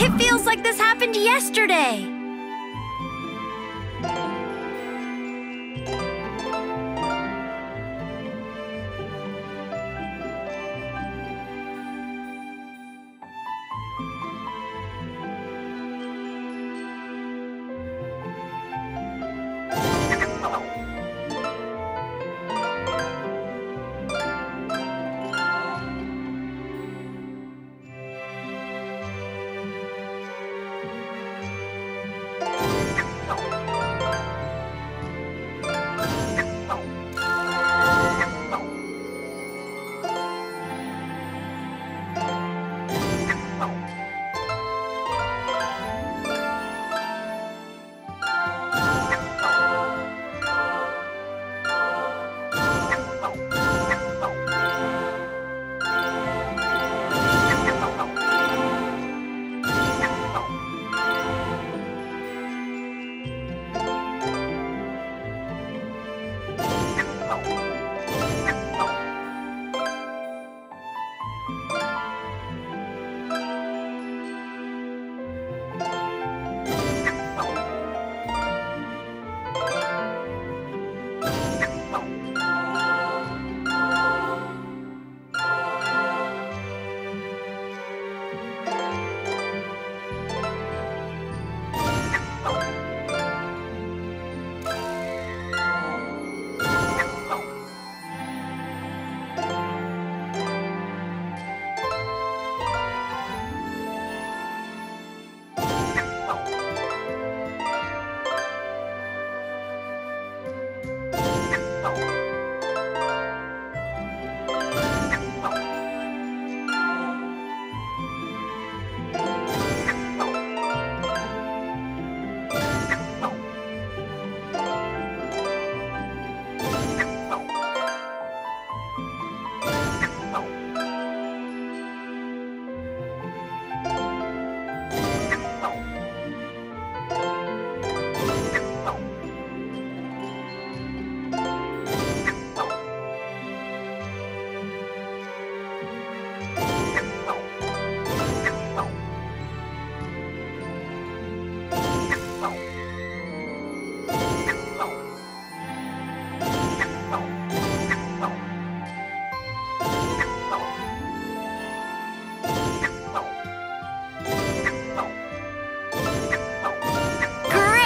It feels like this happened yesterday.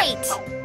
Right!